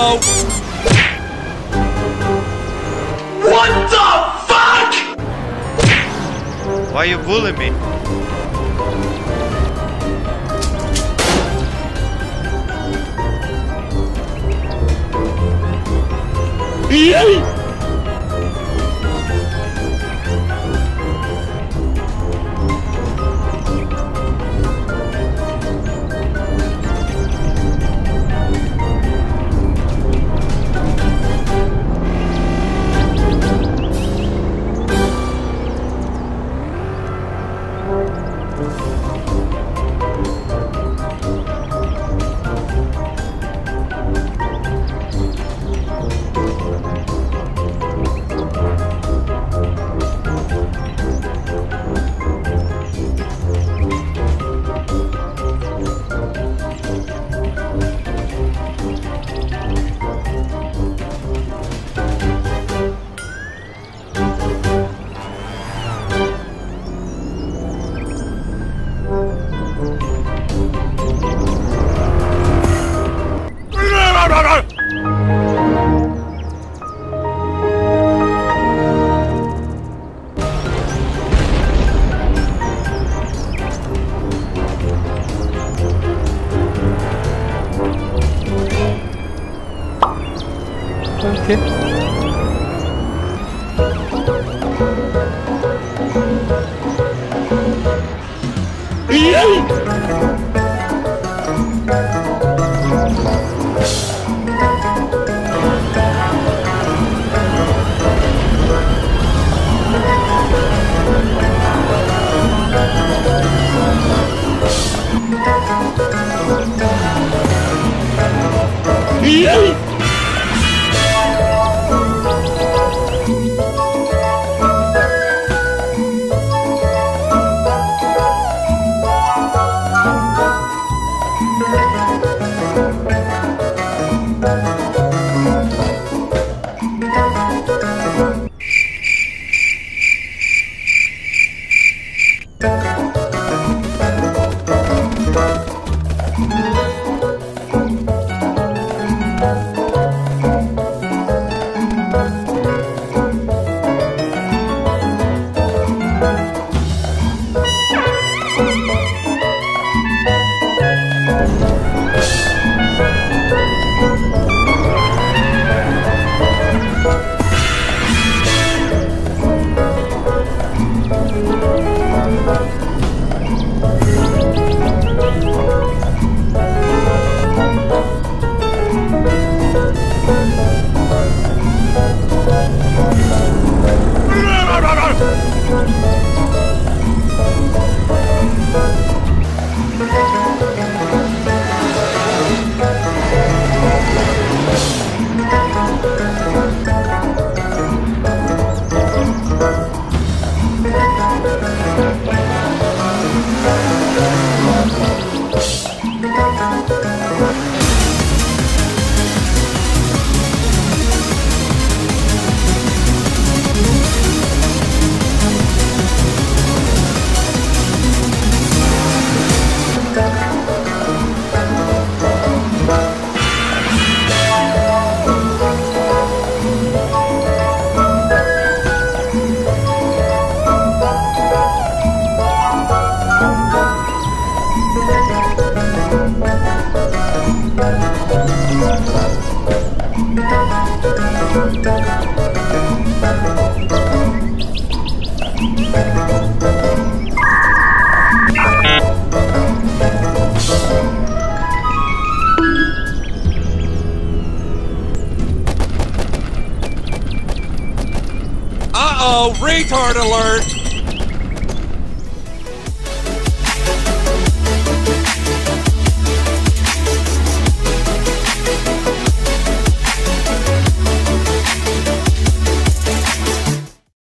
What the fuck? Why you bullying me? rồi rồi Okay. Yeah. Uh-oh, retard alert!